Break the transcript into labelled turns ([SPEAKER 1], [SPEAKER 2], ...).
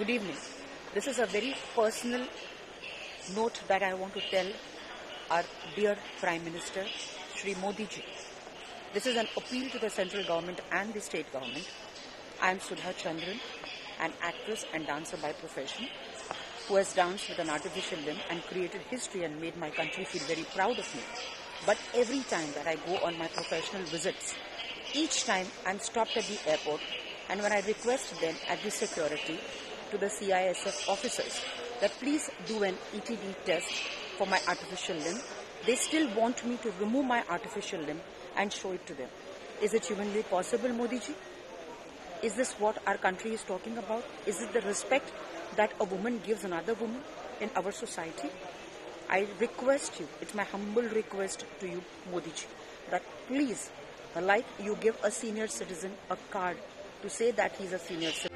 [SPEAKER 1] Good evening. This is a very personal note that I want to tell our dear Prime Minister, Shri Modi ji. This is an appeal to the central government and the state government. I am Sudha Chandran, an actress and dancer by profession, who has danced with an artificial limb and created history and made my country feel very proud of me. But every time that I go on my professional visits, each time I'm stopped at the airport and when I request them at the security to the CISF officers that please do an ETD test for my artificial limb, they still want me to remove my artificial limb and show it to them. Is it humanly possible, Modi ji? Is this what our country is talking about? Is it the respect that a woman gives another woman in our society? I request you, it's my humble request to you, Modi ji, that please, like you give a senior citizen a card to say that he's a senior citizen.